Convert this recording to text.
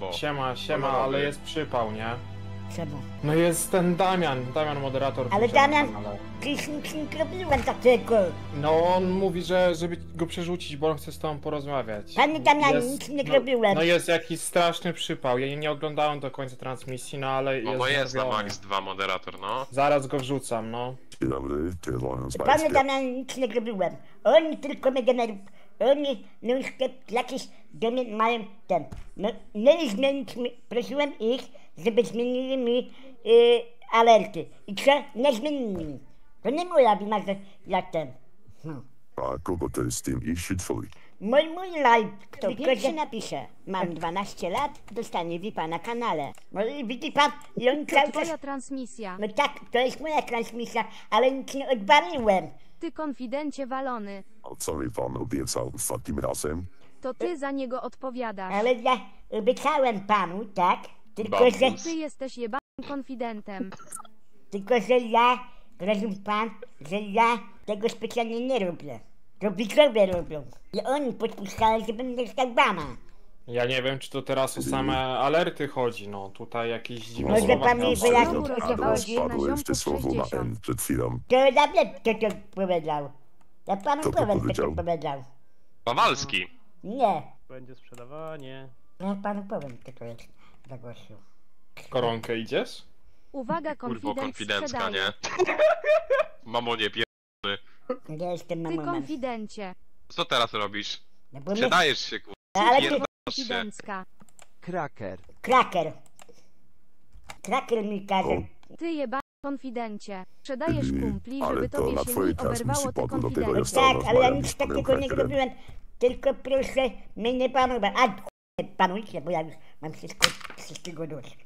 Bo. Siema, siema, ale jest przypał, nie? Czemu? No jest ten Damian, Damian moderator. Ale na Damian- kanale. Przecież nic nie robiłem takiego. No on mówi, że żeby go przerzucić, bo on chce z tobą porozmawiać. Panie Damianie, Jest- nic nie no, robiłem. No jest jakiś straszny przypał. Ja nie oglądałem do końca transmisji, no ale No jest bo jest na zrobiony. Max 2 moderator, no. Zaraz go wrzucam, no. Dzień dobry, Panie. Damianie, nic nie robiłem. Oni tylko mnie denerwują. Oni no już te jakieś do mnie mają ten. No, mieli zmienić mi, prosiłem ich, żeby zmienili mi y, alerty. I co? Nie zmienili mi. To nie moja wina, że ja ten. Hmm. A kogo to jest tym iści twój? Mój, mój live, Kto tylko pierwszy że- napisze, mam 12 lat, dostanie VIPa na kanale. No i widzi pan, i on cały czas... Twoja transmisja. No tak, to jest moja transmisja, ale nic nie odwaliłem. Ty konfidencie walony. A co mi pan obiecał ostatnim razem? To ty za niego odpowiadasz. Ale ja obiecałem panu, tak? Tylko, że, Bambus. Ty jesteś jebanym konfidentem. tylko, że ja, rozumie pan, że ja tego specjalnie nie robię. To widzowie robią. I oni podpuszczają, że będę dostał bana. Ja nie wiem, czy to teraz o same alerty chodzi, no. Tutaj jakieś dziwne Może słowa pan mi tam wyjaśni, co Albo chodzi? spadło jeszcze słowo na 60. N przed chwilą. To ja wiem, kto to powiedział. Ja panu Kto to powiem, kto to powiedział? powiedział. Kowalski. Nie, Będzie sprzedawanie. ja panu powiem, kto to jest za gościu. Koronkę idziesz? Uwaga, Kurwo, konfident konfidencka, sprzedaje. nie? Mamonie pier... Ja jestem Ty mamą. konfidencie. Co teraz robisz? No bo. Przedajesz się, kurwa. Ale ty... Się. Konfidencka. Kraker. Kraker. Kraker mi każe. Ty jebany konfidencie. Sprzedajesz Yy, kumpli, ale żeby to tobie na się twojej nie oberwało te padło do tego Tak, ale ja nic z panem takiego nie Krakerem. robiłem. Tylko proszę mnie nie panować. A panujcie, bo ja już mam wszystko, wszystkiego dość.